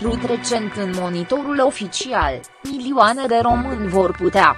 apărut recent în monitorul oficial, milioane de români vor putea,